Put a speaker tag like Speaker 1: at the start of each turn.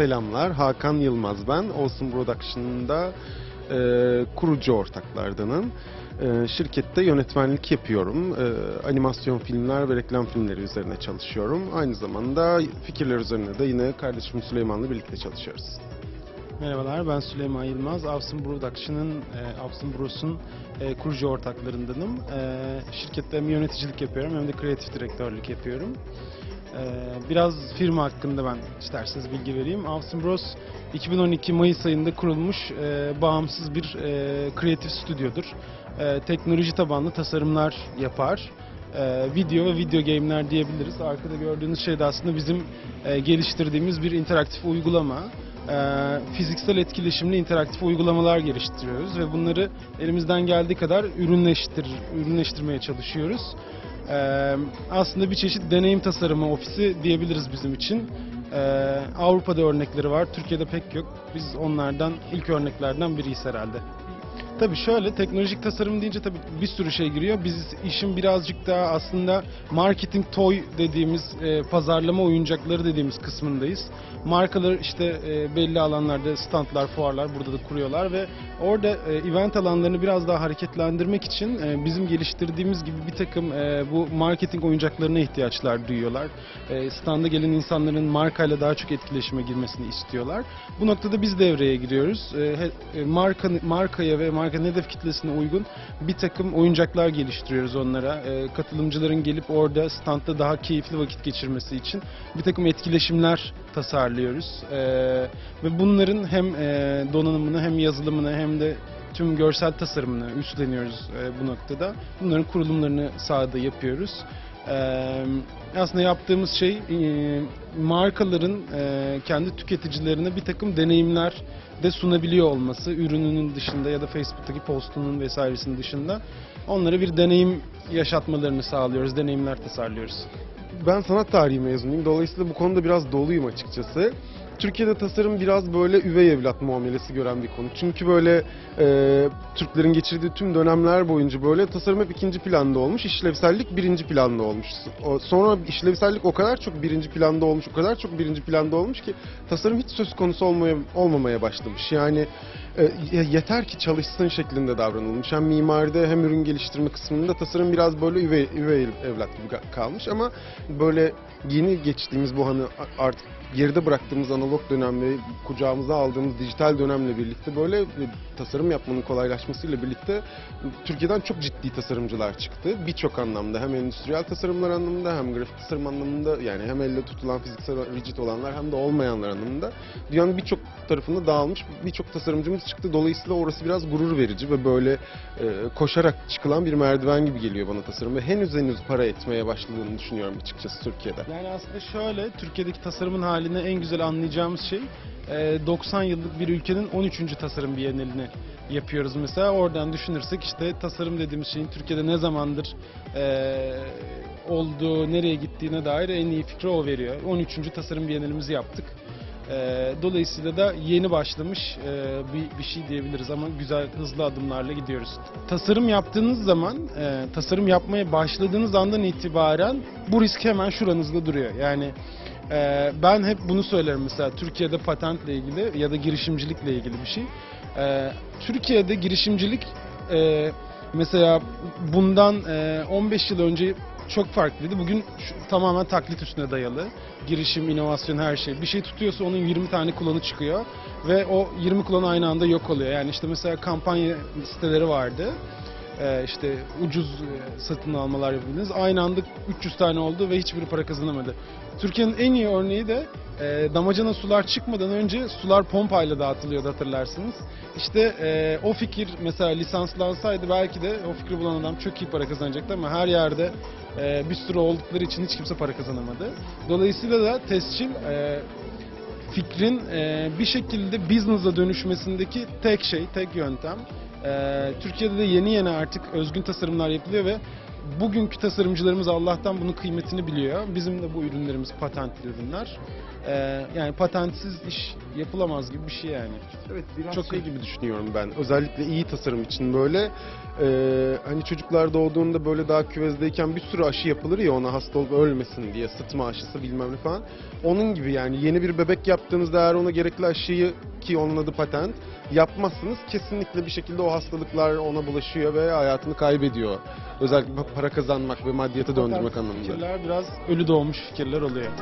Speaker 1: selamlar. Hakan Yılmaz ben. Olsun Production'da e, kurucu ortaklardanım. E, şirkette yönetmenlik yapıyorum. E, animasyon filmler ve reklam filmleri üzerine çalışıyorum. Aynı zamanda fikirler üzerine de yine kardeşim Süleyman'la birlikte çalışıyoruz.
Speaker 2: Merhabalar, ben Süleyman Yılmaz. Avsın Production'ın, e, Avsın Bros'un e, kurucu ortaklarındanım. E, şirkette hem yöneticilik yapıyorum hem de kreatif direktörlük yapıyorum. E, biraz firma hakkında ben isterseniz bilgi vereyim. Avsın Bros 2012 Mayıs ayında kurulmuş e, bağımsız bir e, kreatif stüdyodur. E, teknoloji tabanlı tasarımlar yapar. E, video ve video game'ler diyebiliriz. Arkada gördüğünüz şey de aslında bizim e, geliştirdiğimiz bir interaktif uygulama e, fiziksel etkileşimli interaktif uygulamalar geliştiriyoruz ve bunları elimizden geldiği kadar ürünleştir, ürünleştirmeye çalışıyoruz. E, aslında bir çeşit deneyim tasarımı ofisi diyebiliriz bizim için. E, Avrupa'da örnekleri var, Türkiye'de pek yok. Biz onlardan, ilk örneklerden biriyiz herhalde. Tabii şöyle teknolojik tasarım deyince tabii bir sürü şey giriyor. Biz işin birazcık daha aslında marketing toy dediğimiz e, pazarlama oyuncakları dediğimiz kısmındayız. Markalar işte e, belli alanlarda standlar, fuarlar burada da kuruyorlar ve orada e, event alanlarını biraz daha hareketlendirmek için e, bizim geliştirdiğimiz gibi bir takım e, bu marketing oyuncaklarına ihtiyaçlar duyuyorlar. E, standa gelen insanların markayla daha çok etkileşime girmesini istiyorlar. Bu noktada biz devreye giriyoruz. E, he- e, marka, markaya ve markanın hedef kitlesine uygun bir takım oyuncaklar geliştiriyoruz onlara. E, katılımcıların gelip orada standta daha keyifli vakit geçirmesi için bir takım etkileşimler tasarlıyoruz. E, ve bunların hem e, donanımını hem yazılımını hem de tüm görsel tasarımını üstleniyoruz e, bu noktada. Bunların kurulumlarını sahada yapıyoruz. Aslında yaptığımız şey markaların kendi tüketicilerine bir takım deneyimler de sunabiliyor olması ürününün dışında ya da Facebook'taki postunun vesairesinin dışında onlara bir deneyim yaşatmalarını sağlıyoruz, deneyimler tasarlıyoruz.
Speaker 1: Ben sanat tarihi mezunuyum. Dolayısıyla bu konuda biraz doluyum açıkçası. Türkiye'de tasarım biraz böyle üvey evlat muamelesi gören bir konu. Çünkü böyle e, Türklerin geçirdiği tüm dönemler boyunca böyle tasarım hep ikinci planda olmuş, işlevsellik birinci planda olmuş. O, sonra işlevsellik o kadar çok birinci planda olmuş, o kadar çok birinci planda olmuş ki tasarım hiç söz konusu olmaya, olmamaya başlamış. Yani e, ye- yeter ki çalışsın şeklinde davranılmış. Hem mimaride hem ürün geliştirme kısmında tasarım biraz böyle üvey, üvey evlat gibi kalmış ama böyle yeni geçtiğimiz bu hani artık geride bıraktığımız analog dönemle kucağımıza aldığımız dijital dönemle birlikte böyle tasarım yapmanın kolaylaşmasıyla birlikte Türkiye'den çok ciddi tasarımcılar çıktı. Birçok anlamda hem endüstriyel tasarımlar anlamında hem grafik tasarım anlamında yani hem elle tutulan fiziksel rigid olanlar hem de olmayanlar anlamında dünyanın birçok tarafında dağılmış birçok tasarımcımız çıktı. Dolayısıyla orası biraz gurur verici ve böyle e, koşarak çıkılan bir merdiven gibi geliyor bana tasarım ve henüz henüz para etmeye başladığını düşünüyorum açıkçası Türkiye'de.
Speaker 2: Yani aslında şöyle, Türkiye'deki tasarımın halini en güzel anlayacağımız şey, e, 90 yıllık bir ülkenin 13. tasarım bienalini yapıyoruz mesela. Oradan düşünürsek işte tasarım dediğimiz şeyin Türkiye'de ne zamandır e, olduğu, nereye gittiğine dair en iyi fikri o veriyor. 13. tasarım bienalimizi yaptık. E, dolayısıyla da yeni başlamış e, bir, şey diyebiliriz ama güzel hızlı adımlarla gidiyoruz. Tasarım yaptığınız zaman, e, tasarım yapmaya başladığınız andan itibaren bu risk hemen şuranızda duruyor. Yani e, ben hep bunu söylerim mesela Türkiye'de patentle ilgili ya da girişimcilikle ilgili bir şey. E, Türkiye'de girişimcilik e, mesela bundan e, 15 yıl önce çok farklıydı. Bugün şu- tamamen taklit üstüne dayalı. Girişim, inovasyon her şey. Bir şey tutuyorsa onun 20 tane kullanı çıkıyor ve o 20 kullanı aynı anda yok oluyor. Yani işte mesela kampanya siteleri vardı. Ee, işte ucuz e, satın almalar yapabildiniz. Aynı anda 300 tane oldu ve hiçbiri para kazanamadı. Türkiye'nin en iyi örneği de e, damacana sular çıkmadan önce sular pompayla dağıtılıyordu hatırlarsınız. İşte e, o fikir mesela lisanslansaydı belki de o fikri bulan adam çok iyi para kazanacaktı ama her yerde e, bir sürü oldukları için hiç kimse para kazanamadı. Dolayısıyla da tescil e, fikrin e, bir şekilde business'a dönüşmesindeki tek şey, tek yöntem. E, Türkiye'de de yeni yeni artık özgün tasarımlar yapılıyor ve bugünkü tasarımcılarımız Allah'tan bunun kıymetini biliyor. Bizim de bu ürünlerimiz patentli ürünler. Ee, yani patentsiz iş yapılamaz gibi bir şey yani.
Speaker 1: Evet biraz
Speaker 2: Çok
Speaker 1: şey
Speaker 2: iyi.
Speaker 1: gibi düşünüyorum ben. Özellikle iyi tasarım için böyle e, hani çocuklar doğduğunda böyle daha küvezdeyken bir sürü aşı yapılır ya ona hasta olup ölmesin diye sıtma aşısı bilmem ne falan. Onun gibi yani yeni bir bebek yaptığınızda eğer ona gerekli aşıyı ki onun adı patent yapmazsınız kesinlikle bir şekilde o hastalıklar ona bulaşıyor ve hayatını kaybediyor. Özellikle para kazanmak ve maddiyata döndürmek anlamında.
Speaker 2: Fikirler biraz ölü doğmuş fikirler oluyor.